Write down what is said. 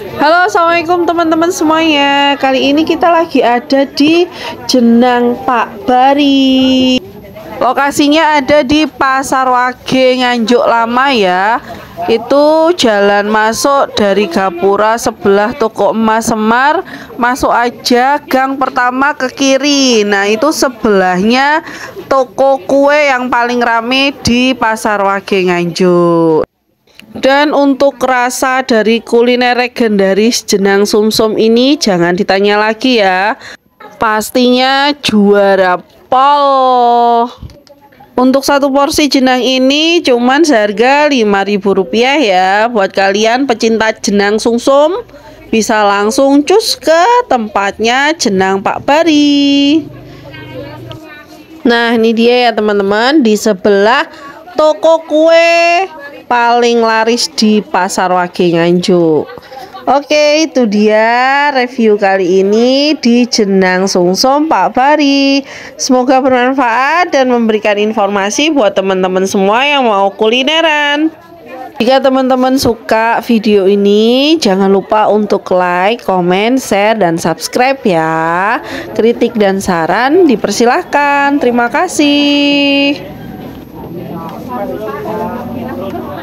Halo assalamualaikum teman-teman semuanya. Kali ini kita lagi ada di Jenang Pak Bari. Lokasinya ada di Pasar Wage Nganjuk Lama ya. Itu jalan masuk dari Gapura sebelah toko emas Semar Masuk aja gang pertama ke kiri. Nah itu sebelahnya toko kue yang paling rame di Pasar Wage Nganjuk dan untuk rasa dari kuliner legendaris jenang sumsum ini jangan ditanya lagi ya. Pastinya juara pol. Untuk satu porsi jenang ini cuman seharga Rp5.000 ya. Buat kalian pecinta jenang sumsum bisa langsung cus ke tempatnya jenang Pak Bari. Nah, ini dia ya teman-teman di sebelah toko kue paling laris di Pasar Wage Nganjuk. Oke, itu dia review kali ini di Jenang Sungsum Pak Bari. Semoga bermanfaat dan memberikan informasi buat teman-teman semua yang mau kulineran. Jika teman-teman suka video ini, jangan lupa untuk like, komen, share, dan subscribe ya. Kritik dan saran dipersilahkan. Terima kasih. Oke.